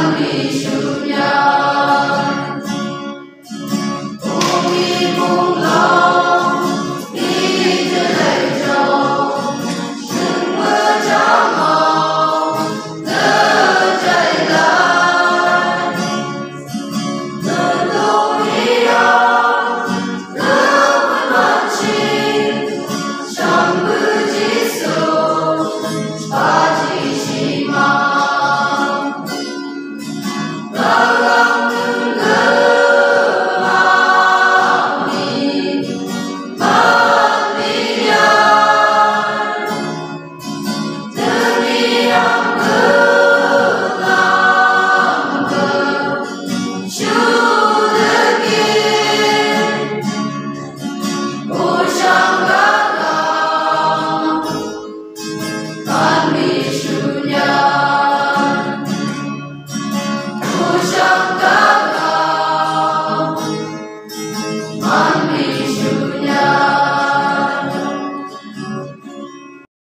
Amen.